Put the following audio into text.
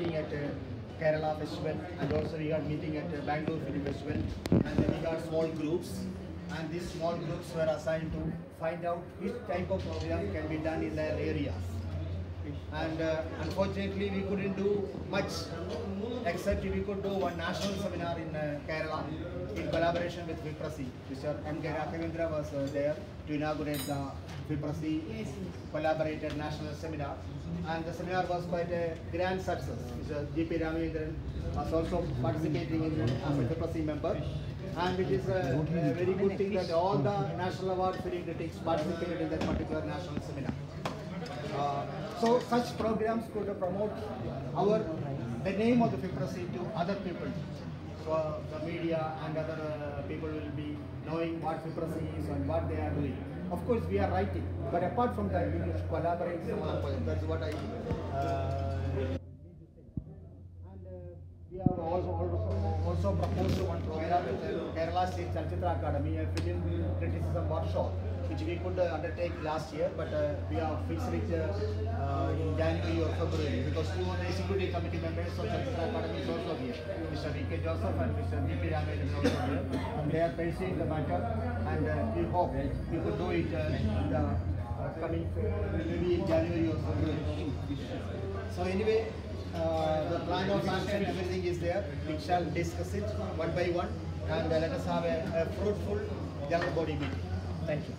meeting at uh, Kerala Festival and also we got meeting at uh, Bangalore Film Festival and then we got small groups and these small groups were assigned to find out which type of program can be done in their areas. And uh, unfortunately we couldn't do much except we could do one national seminar in uh, Kerala in collaboration with FIPRESCI. Mr. M. K. Raghavendra was uh, there to inaugurate the FIPRESCI collaborated national seminar and the seminar was quite a grand success. Mr. G. P. Ramachandran was also participating in as a FIPRESCI member and it is a, a very good thing that all the national award film critics participated in that particular national seminar. Uh, so such programs could promote our the name of the FIPRESCI to other people. Uh, the media and other uh, people will be knowing what FIPRESCI is and what they are doing. Of course, we are writing, but apart from that, we should collaborate. with other people. That's what I uh, need to say. And uh, we are also, also, also proposed one program with the Kerala State Chalachitra Academy, a film criticism workshop, which we could uh, undertake last year, but uh, we are fixed it uh, uh, in January or February because two of the executive committee members of Chalachitra Academy is also here. Mr. V.K. Joseph and Mr. V.P. Ramesh is also here. And they are facing the matter and uh, we hope we could do it uh, in the coming maybe in January or February. So anyway, the plan of action, everything is there. We shall discuss it one by one and let us have a, a fruitful general body meeting. Thank you.